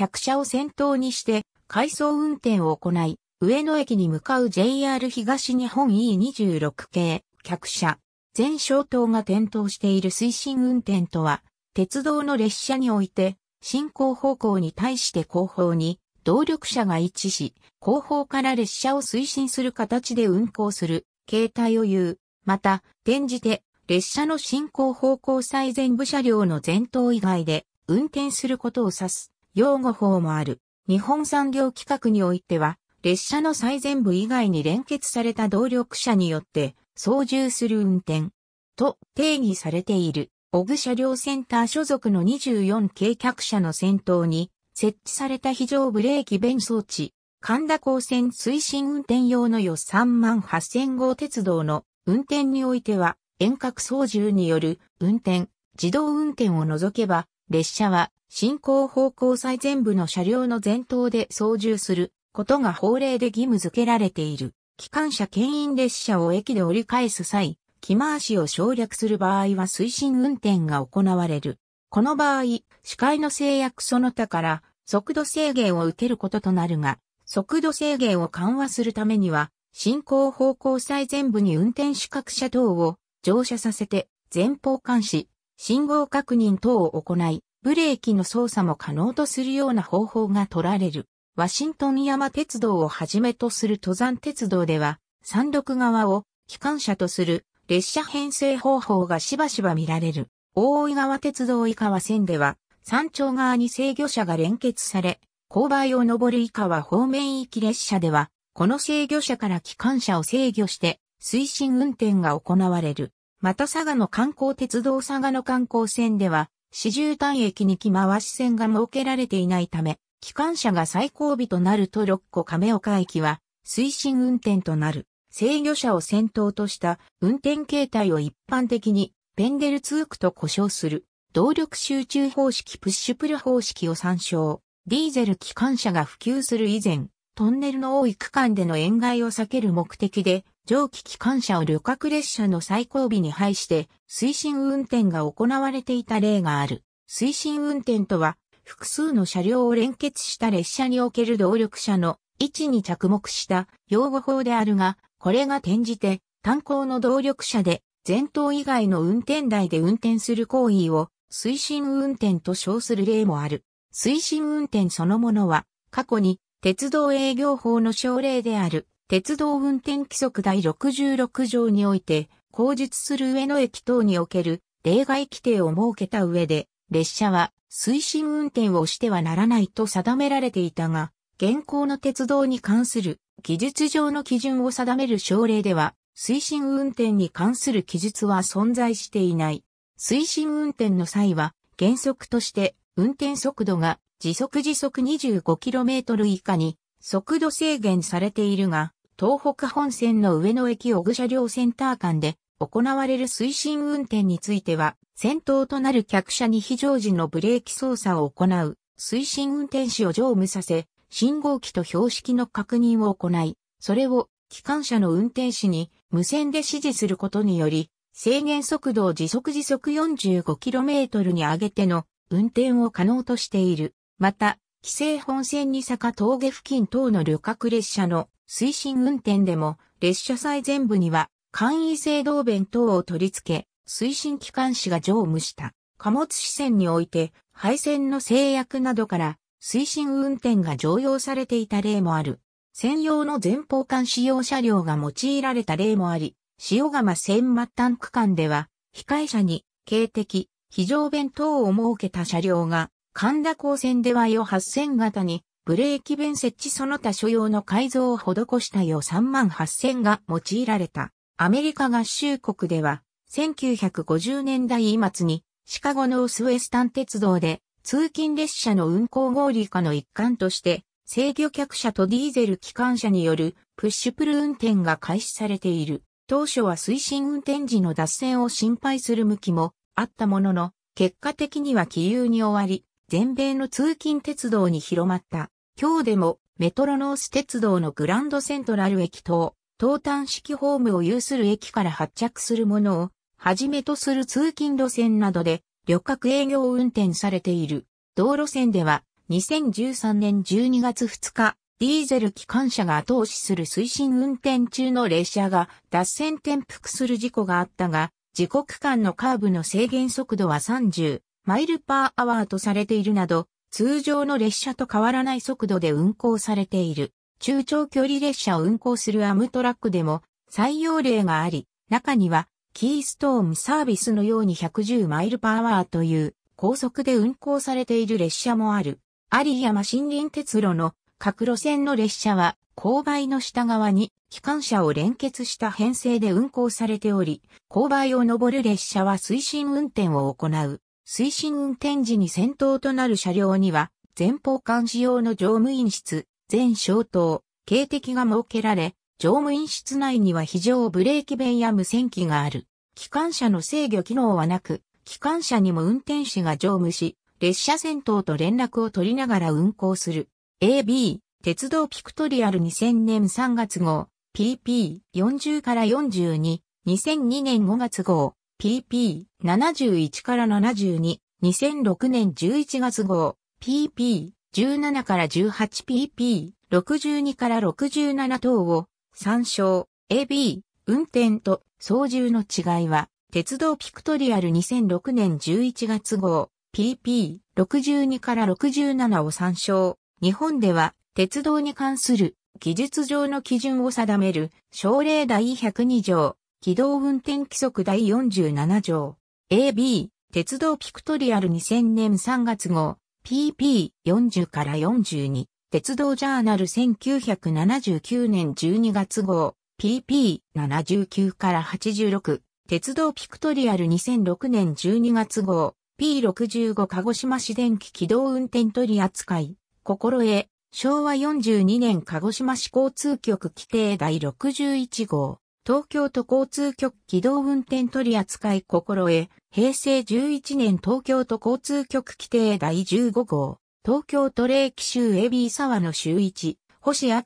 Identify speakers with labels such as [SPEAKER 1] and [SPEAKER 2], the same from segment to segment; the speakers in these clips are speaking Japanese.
[SPEAKER 1] 客車を先頭にして回送運転を行い、上野駅に向かう JR 東日本 E26 系客車。全消灯が点灯している推進運転とは、鉄道の列車において、進行方向に対して後方に動力車が位置し、後方から列車を推進する形で運行する形態を言う。また、転じて、列車の進行方向最前部車両の前頭以外で運転することを指す用語法もある。日本産業規格においては、列車の最前部以外に連結された動力車によって操縦する運転と定義されている。オグ車両センター所属の24系客車の先頭に設置された非常ブレーキ弁装置、神田高線推進運転用の予3万8000号鉄道の運転においては遠隔操縦による運転、自動運転を除けば列車は進行方向最前部の車両の前頭で操縦することが法令で義務付けられている。機関車牽引列車を駅で折り返す際、木回しを省略する場合は推進運転が行われる。この場合、視界の制約その他から速度制限を受けることとなるが、速度制限を緩和するためには、進行方向最前部に運転資格車等を乗車させて前方監視、信号確認等を行い、ブレーキの操作も可能とするような方法が取られる。ワシントン山鉄道をはじめとする登山鉄道では、山麓側を機関車とする列車編成方法がしばしば見られる。大井川鉄道井川線では、山頂側に制御車が連結され、勾配を登る井川方面行き列車では、この制御車から機関車を制御して、推進運転が行われる。また佐賀の観光鉄道佐賀の観光線では、四十単駅に木回し線が設けられていないため、機関車が最後尾となると六個亀岡駅は、推進運転となる。制御車を先頭とした運転形態を一般的にペンデルツークと呼称する動力集中方式プッシュプル方式を参照。ディーゼル機関車が普及する以前、トンネルの多い区間での塩害を避ける目的で、蒸気機関車を旅客列車の最後尾に配して推進運転が行われていた例がある。推進運転とは、複数の車両を連結した列車における動力車の位置に着目した用語法であるが、これが転じて炭鉱の動力車で前頭以外の運転台で運転する行為を推進運転と称する例もある。推進運転そのものは過去に鉄道営業法の省令である鉄道運転規則第66条において口述する上野駅等における例外規定を設けた上で列車は推進運転をしてはならないと定められていたが、現行の鉄道に関する技術上の基準を定める省令では、推進運転に関する記述は存在していない。推進運転の際は、原則として運転速度が時速時速 25km 以下に速度制限されているが、東北本線の上野駅小具車両センター間で行われる推進運転については、先頭となる客車に非常時のブレーキ操作を行う推進運転士を乗務させ、信号機と標識の確認を行い、それを機関車の運転士に無線で指示することにより、制限速度を時速時速 45km に上げての運転を可能としている。また、規制本線に坂峠付近等の旅客列車の推進運転でも、列車最前部には簡易性動弁等を取り付け、推進機関士が乗務した。貨物支線において、配線の制約などから推進運転が常用されていた例もある。専用の前方間使用車両が用いられた例もあり、塩釜線末端区間では、控え車に、警的、非常弁等を設けた車両が、神田高線では予8000型に、ブレーキ弁設置その他所用の改造を施した予3万8000が用いられた。アメリカ合衆国では、1950年代末に、シカゴのウスウェスタン鉄道で通勤列車の運行合理化の一環として、制御客車とディーゼル機関車によるプッシュプル運転が開始されている。当初は推進運転時の脱線を心配する向きもあったものの、結果的には気流に終わり、全米の通勤鉄道に広まった。今日でもメトロノース鉄道のグランドセントラル駅等、東端式ホームを有する駅から発着するものを、はじめとする通勤路線などで旅客営業運転されている。道路線では2013年12月2日、ディーゼル機関車が後押しする推進運転中の列車が脱線転覆する事故があったが、時刻間のカーブの制限速度は30マイルパーアワーとされているなど、通常の列車と変わらない速度で運行されている。中長距離列車を運行するアムトラックでも採用例があり、中にはキーストーンサービスのように110マイルパワーという高速で運行されている列車もある。有山森林鉄路の各路線の列車は勾配の下側に機関車を連結した編成で運行されており、勾配を登る列車は推進運転を行う。推進運転時に先頭となる車両には、前方監視用の乗務員室、全消灯、警笛が設けられ、乗務員室内には非常ブレーキ弁や無線機がある。機関車の制御機能はなく、機関車にも運転士が乗務し、列車先頭と連絡を取りながら運行する。AB、鉄道ピクトリアル2000年3月号、PP40 から42、2002年5月号、PP71 から72、2006年11月号、PP17 から 18PP62 から67等を参照。AB、運転と操縦の違いは、鉄道ピクトリアル2006年11月号、PP62 から67を参照。日本では、鉄道に関する技術上の基準を定める、省令第102条、機動運転規則第47条、AB、鉄道ピクトリアル2000年3月号、PP40 から42、鉄道ジャーナル1979年12月号、PP79 から86、鉄道ピクトリアル2006年12月号、P65 鹿児島市電気機動運転取扱い、心得、昭和42年鹿児島市交通局規定第61号。東京都交通局機動運転取扱い心得、平成11年東京都交通局規定第15号、東京都霊気州 AB 沢の周一、星明。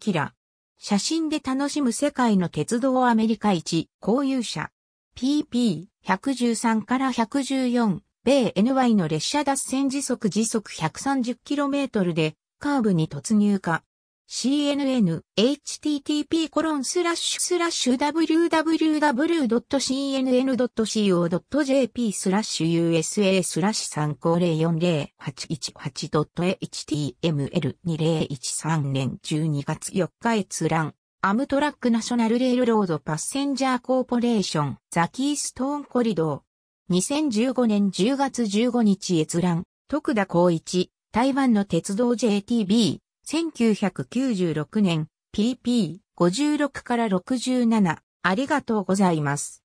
[SPEAKER 1] 写真で楽しむ世界の鉄道アメリカ一、交友者。PP113 から114、米 NY の列車脱線時速時速 130km でカーブに突入か。CNN、http コロンスラッシュスラッシュ www.cnn.co.jp スラッシュ USA スラッシュ 35040818.html2013 年12月4日閲覧。 Amtrak National Railroad Passenger Corporation The Keystone Corridor。2015年10月15日閲覧。徳田耕一、台湾の鉄道 JTB。1996年 PP56 から67ありがとうございます。